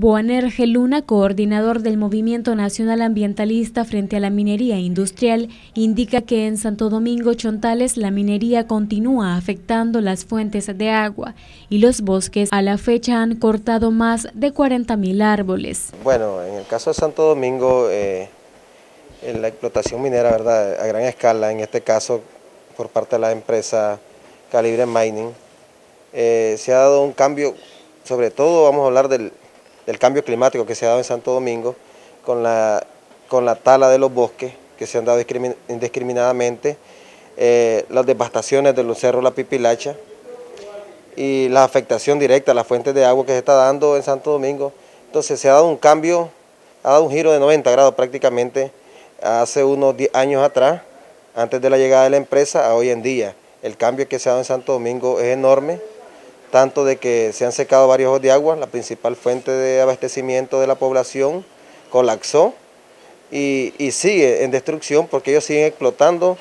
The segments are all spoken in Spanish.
Boanerge Luna, coordinador del Movimiento Nacional Ambientalista frente a la minería industrial, indica que en Santo Domingo Chontales la minería continúa afectando las fuentes de agua y los bosques a la fecha han cortado más de 40.000 árboles. Bueno, en el caso de Santo Domingo, eh, en la explotación minera ¿verdad? a gran escala, en este caso por parte de la empresa Calibre Mining, eh, se ha dado un cambio, sobre todo vamos a hablar del del cambio climático que se ha dado en Santo Domingo, con la, con la tala de los bosques que se han dado indiscriminadamente, eh, las devastaciones de los cerros La Pipilacha y la afectación directa a las fuentes de agua que se está dando en Santo Domingo. Entonces se ha dado un cambio, ha dado un giro de 90 grados prácticamente hace unos 10 años atrás, antes de la llegada de la empresa a hoy en día. El cambio que se ha dado en Santo Domingo es enorme tanto de que se han secado varios ojos de agua, la principal fuente de abastecimiento de la población colapsó y, sigue en destrucción porque ellos siguen explotando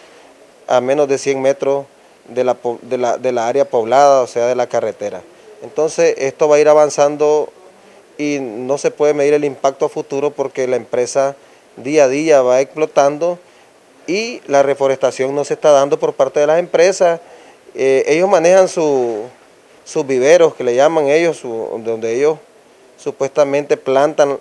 a menos de 100 metros de la, de la área poblada, o sea, de la carretera. Entonces esto va a ir avanzando y no se puede medir el impacto a futuro porque la empresa día a día va explotando y la reforestación no se está dando por parte de las empresas. Eh, ellos manejan su, sus viveros, que le llaman ellos, donde ellos supuestamente plantan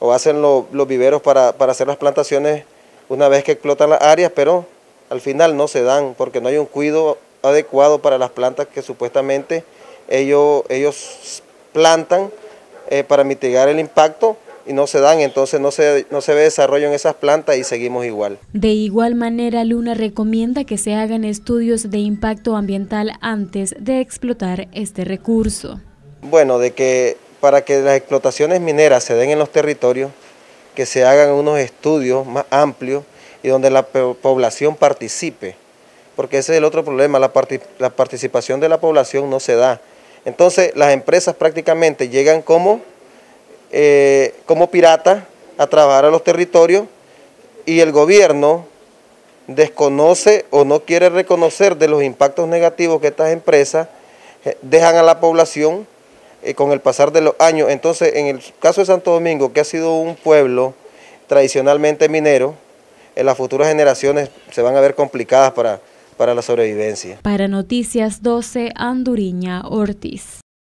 o hacen los viveros para, hacer las plantaciones una vez que explotan las áreas, pero al final no se dan porque no hay un cuidado adecuado para las plantas que supuestamente ellos, ellos plantan eh, para mitigar el impacto y no se dan, entonces no se, no se ve desarrollo en esas plantas y seguimos igual. De igual manera, Luna recomienda que se hagan estudios de impacto ambiental antes de explotar este recurso. Bueno, de que para que las explotaciones mineras se den en los territorios, que se hagan unos estudios más amplios y donde la población participe, porque ese es el otro problema, la, la participación de la población no se da. Entonces las empresas prácticamente llegan como eh, como pirata a trabajar a los territorios y el gobierno desconoce o no quiere reconocer de los impactos negativos que estas empresas eh, dejan a la población eh, con el pasar de los años. Entonces, en el caso de Santo Domingo, que ha sido un pueblo tradicionalmente minero, en las futuras generaciones se van a ver complicadas para, para la sobrevivencia. Para Noticias 12, Anduriña Ortiz.